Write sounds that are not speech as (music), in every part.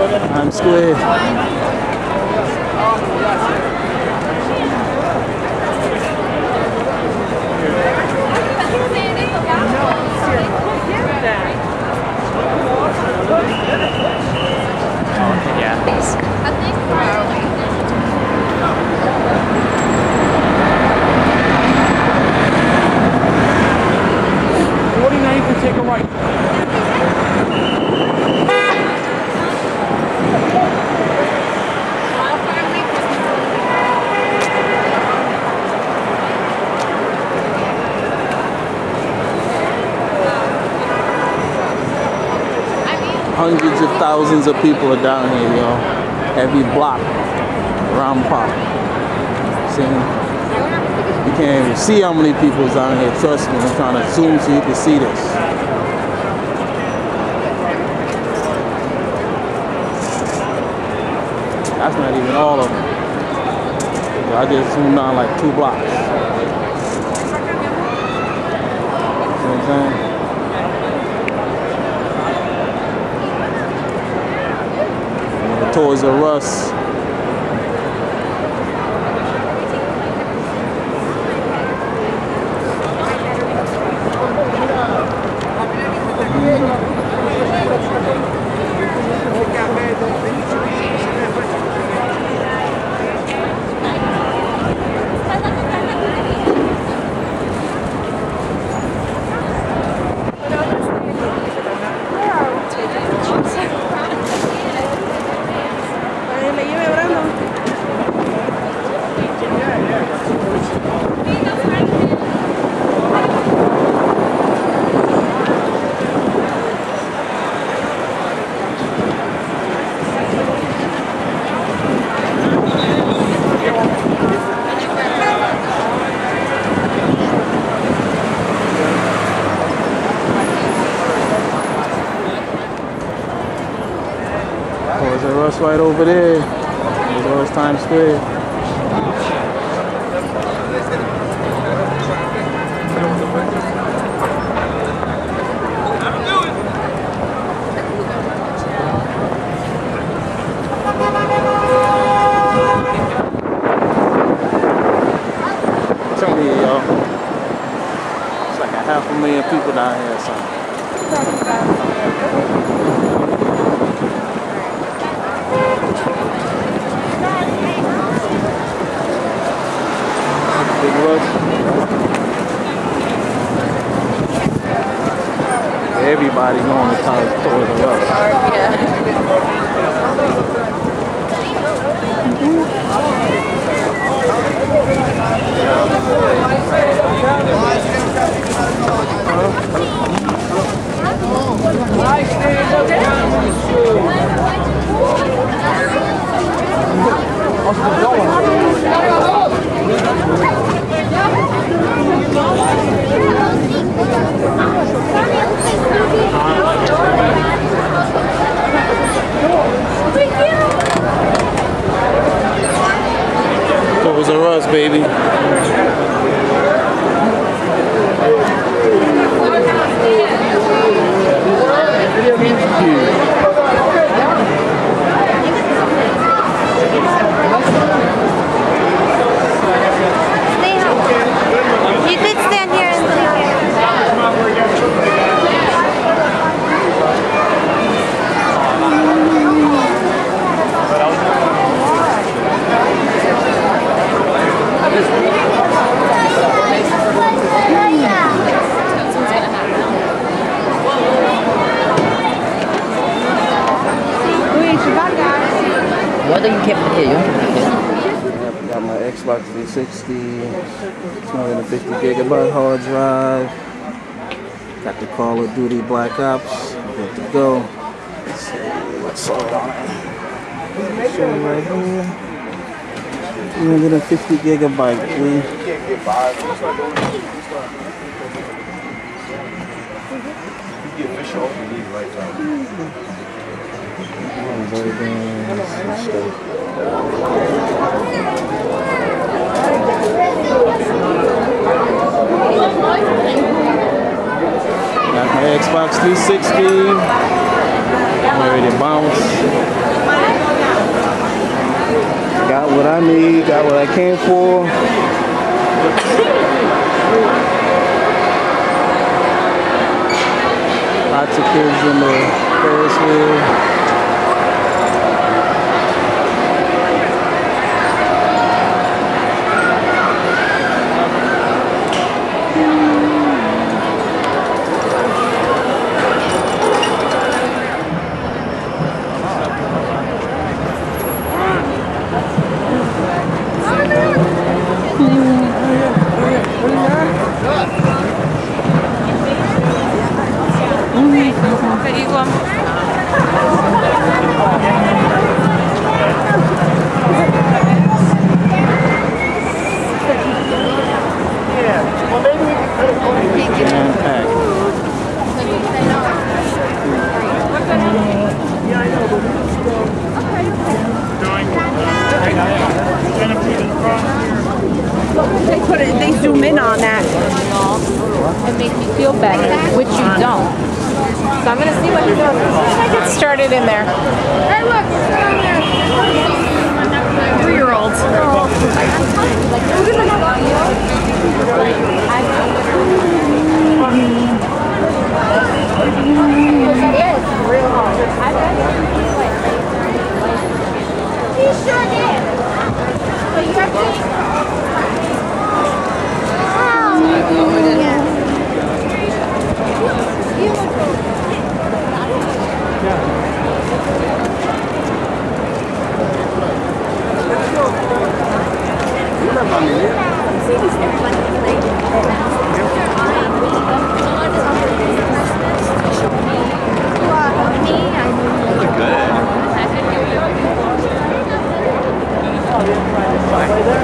Times Square. Forty-nine, you can take a right. Hundreds of thousands of people are down here, yo. Every block around Park. See? You can't even see how many people people's down here. Trust me, I'm trying to zoom so you can see this. That's not even all of them. I just zoomed down like two blocks. See what I'm saying? The toys R Us. Toys R Us right over there. R Us Times Square. Tell me, y'all. It's like a half a million people down here or something. Everybody knowing to Toys R Us. Toys R Us, baby. You could stand here and Guarda in che medio. Got my Xbox 360, 250 gigabyte hard drive. Got the Call of Duty Black Ops. Good to go. Let's see what's all on it. Show you right here. 250 gigabyte. Dude. Oh, Got my Xbox 360. I'm ready to bounce. Got what I need, got what I came for. Lots of kids in the Ferris wheel. They put it, they zoom in on that. and better, which you don't. So I'm gonna see what he does. I get started in there. Hey, look, it's down there. Three-year-olds. Oh, he you have to. Oh, yeah.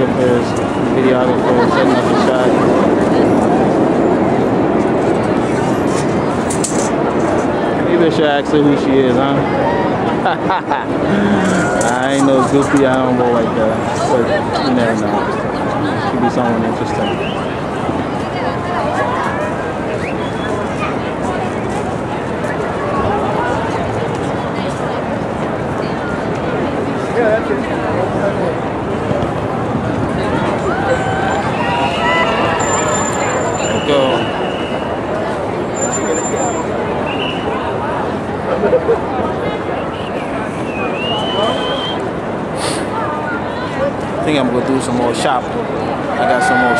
clippers, videographer, setting up the shot. Maybe I should ask her who she is, huh? (laughs) I ain't no goofy, I don't go like that. But you never know. Could be someone interesting. Yeah, that's interesting. Go. I think I'm gonna do some more shopping. I got some more